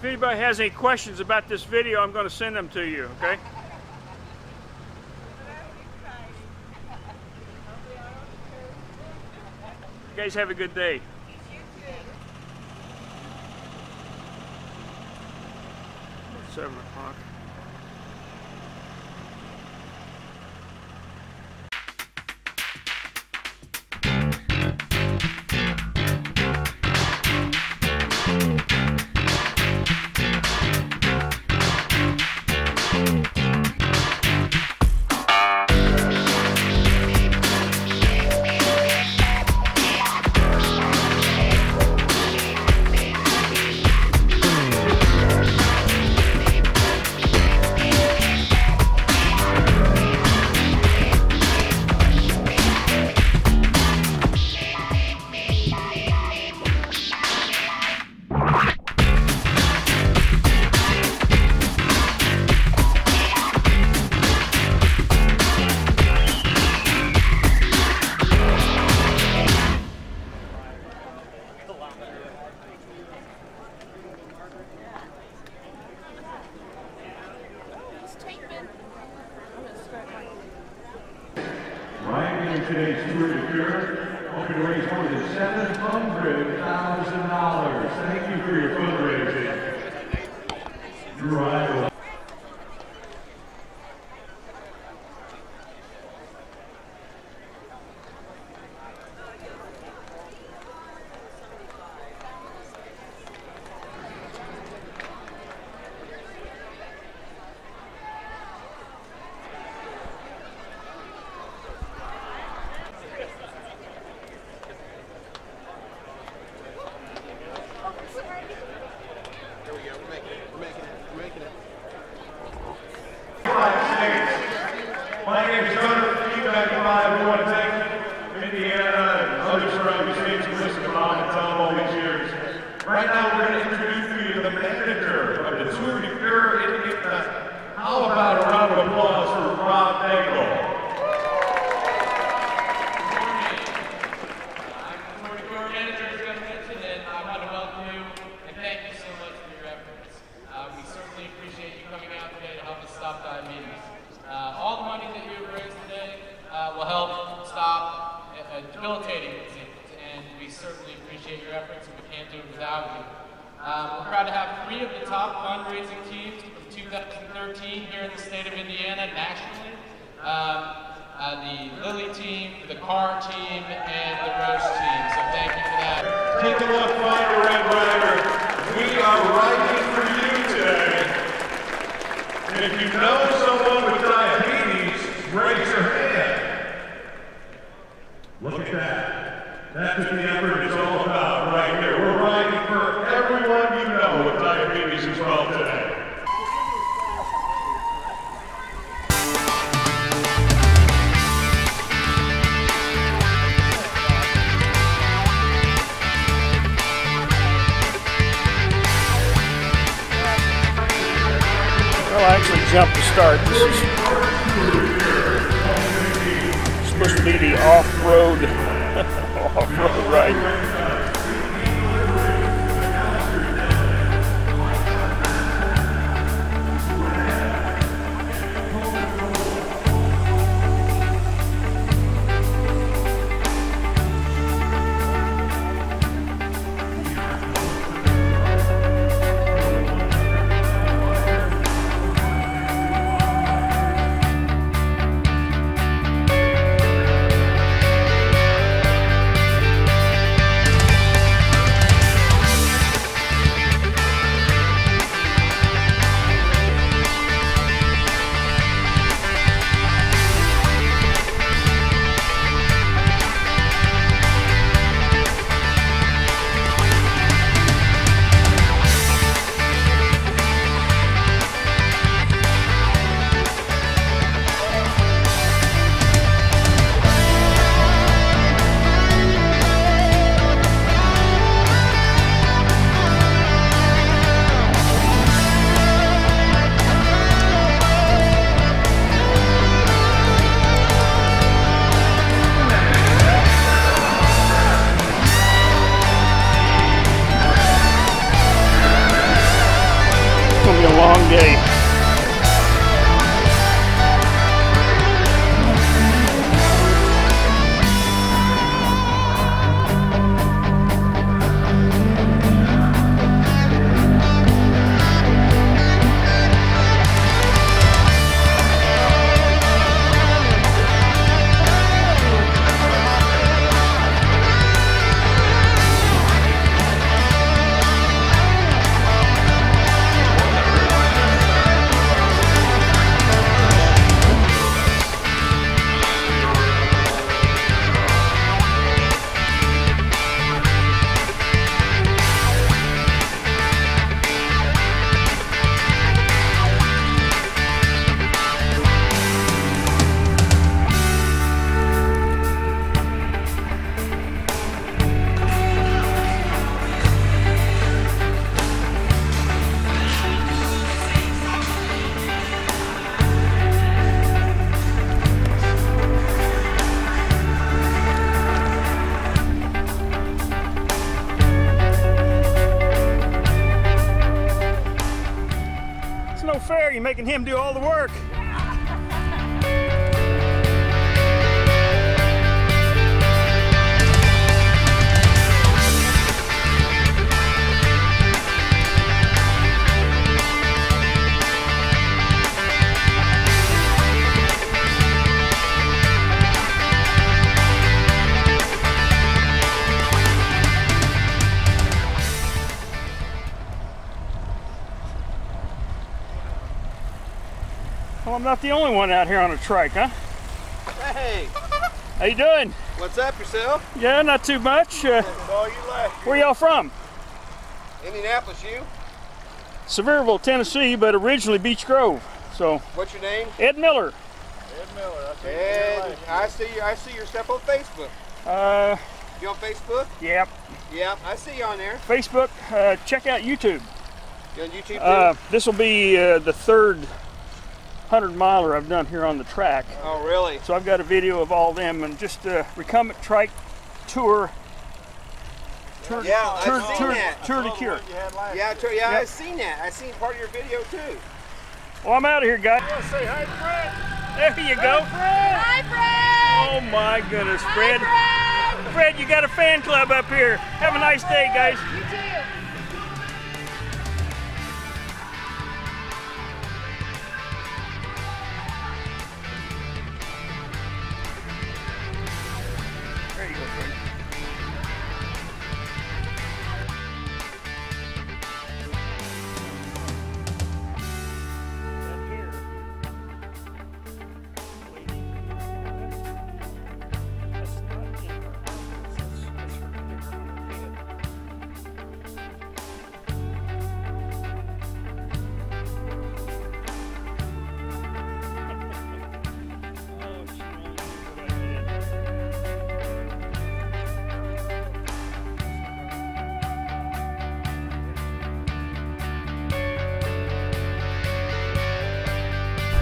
If anybody has any questions about this video, I'm going to send them to you, okay? You guys have a good day. Seven o'clock. How about team, the Car team, and the Roche team. So thank you for that. Take a look, find a red rider. We are riding for you today. And if you know someone with diabetes, raise your hand. Look at that. That's what the effort is all about right here. We're riding for everyone you know with diabetes as well today. Jumped to start. This is supposed to be the off-road, off-road ride. Making him do all the work. I'm not the only one out here on a trike, huh? Hey, How you doing? what's up yourself? Yeah, not too much. Uh, you left. where y'all from? Indianapolis, you? Sevierville, Tennessee, but originally Beech Grove. So, What's your name? Ed Miller. Ed Miller. Ed, I see you. I see your stuff on Facebook. Uh, You on Facebook? yep. Yeah, I see you on there. Facebook. Uh, check out YouTube. You on YouTube too? Uh, this will be uh, the third 100 miler I've done here on the track. oh, really? So I've got a video of all them and just a recumbent trike tour. Tour, Yeah, I've tour, seen tour, that. tour de cure. Yeah, tr- yeah, Yep. I've seen that. I've seen part of your video too. Well, I'm out of here, guys. Say hi, Fred. There you go. Fred. Hi, Fred! Oh my goodness, Fred. Hi, Fred! Fred, you got a fan club up here. Have a nice day, guys. You too.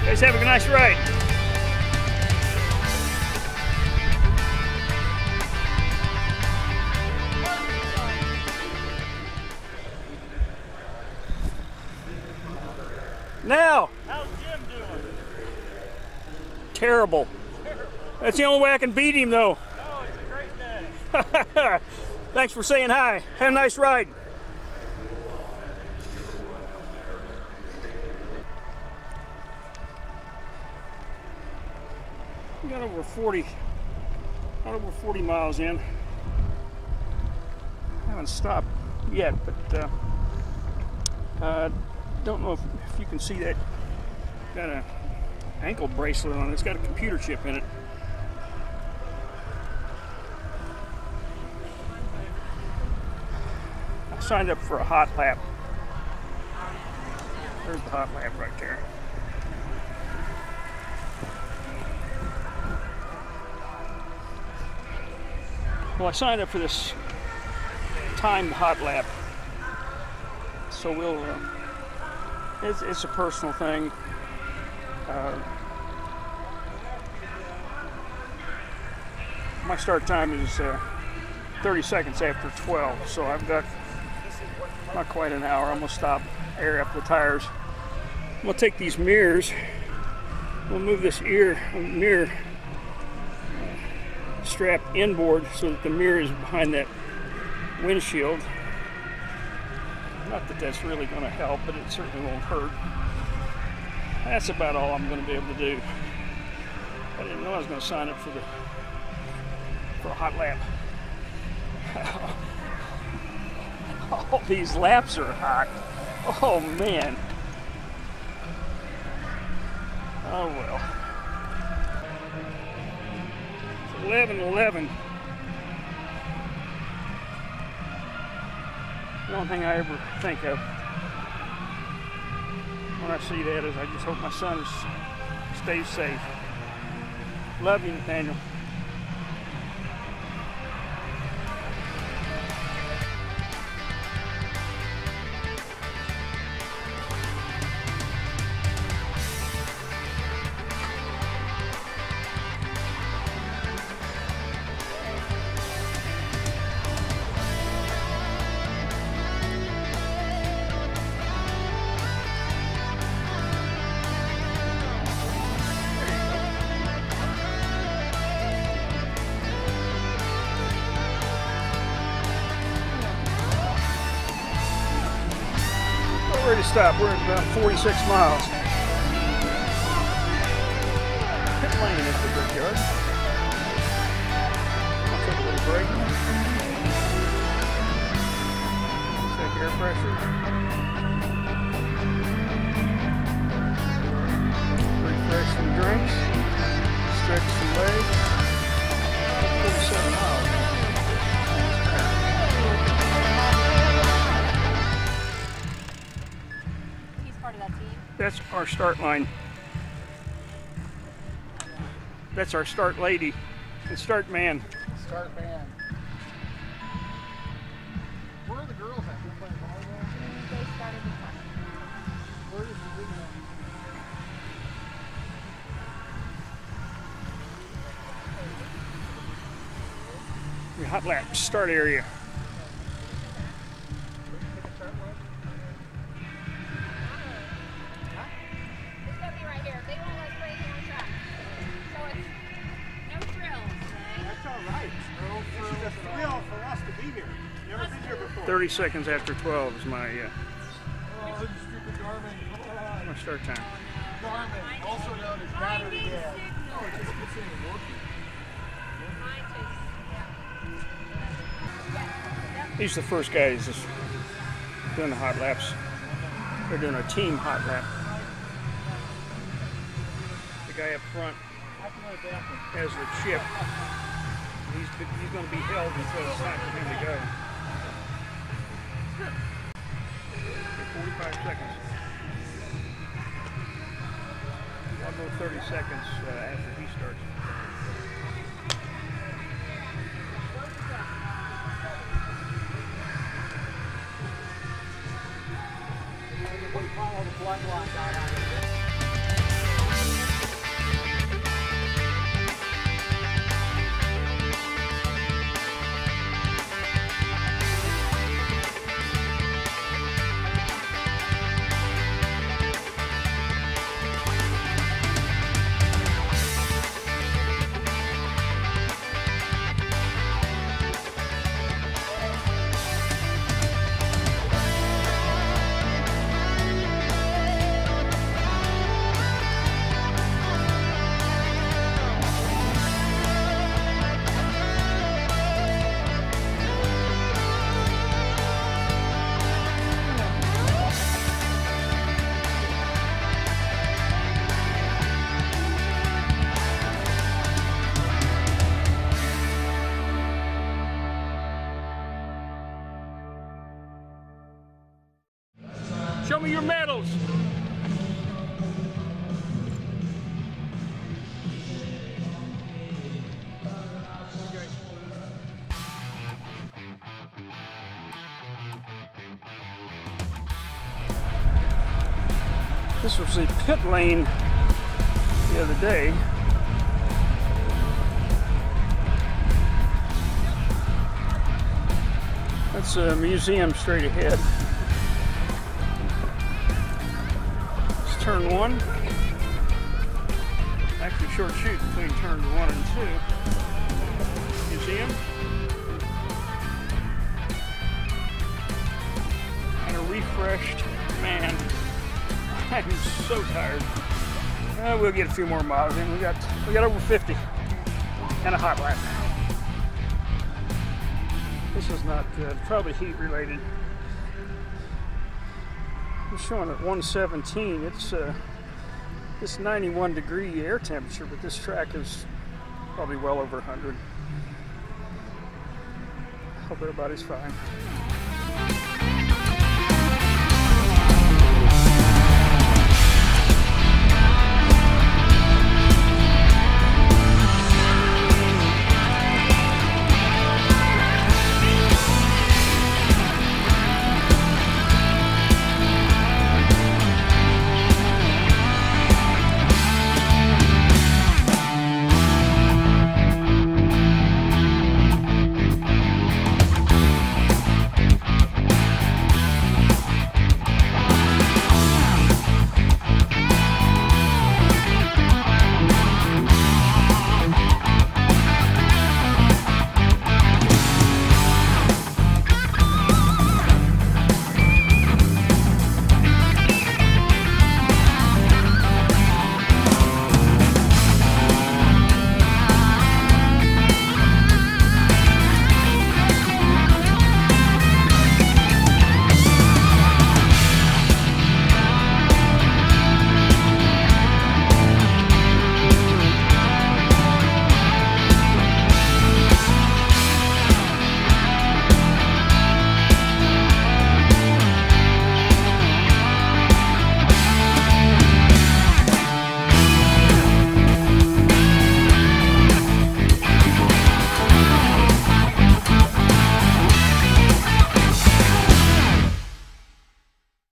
Guys have a nice ride. Now. How's Jim doing? Terrible. That's the only way I can beat him, though. Oh, it's a great day. Thanks for saying hi. Have a nice ride. We got over 40, not over 40 miles in. haven't stopped yet, but uh, uh, don't know if, if you can see that. Got a ankle bracelet on it. It's got a computer chip in it. I signed up for a hot lap. There's the hot lap right there. Well, I signed up for this timed hot lap, so we'll. Uh, it's, it's a personal thing. Uh, my start time is uh, 30 seconds after 12, so I've got not quite an hour. I'm gonna stop, air up the tires. I'm gonna take these mirrors. We'll move this ear mirror strap inboard so that the mirror is behind that windshield. Not that that's really going to help, but it certainly won't hurt. That's about all I'm going to be able to do. I didn't know I was going to sign up for the for a hot lap. All these laps are hot. Oh man. Oh well. 11 11. The only thing I ever think of when I see that is I just hope my son stays safe. Love you, Nathaniel. Stop. We're at about 46 miles. Pit lane at the brickyard. I'll take a little break. Check air pressure. Our start line. That's our start lady and start man. Start man. Where are the girls at? They're playing volleyball? They started the time. Where is the video? Your hot lap start area. 30 seconds after 12 is my uh, my start time. Dead. Oh, just. He's the first guy who's doing the hot laps. They're doing a team hot lap. The guy up front has the chip. He's, he's going to be held until it's time for him to go. 45 seconds. I'll go 30 seconds uh, after he starts. Follow the line down on it. This was the pit lane the other day. That's a museum straight ahead. It's turn one. Actually, short chute between turns one and two. Museum. And a refreshed man. I'm so tired. Uh, we'll get a few more miles in. We got we got over 50 and a hot lap. This is not good. Probably heat related. It's showing at 117. It's uh, it's 91 degree air temperature, but this track is probably well over 100. Hope everybody's fine.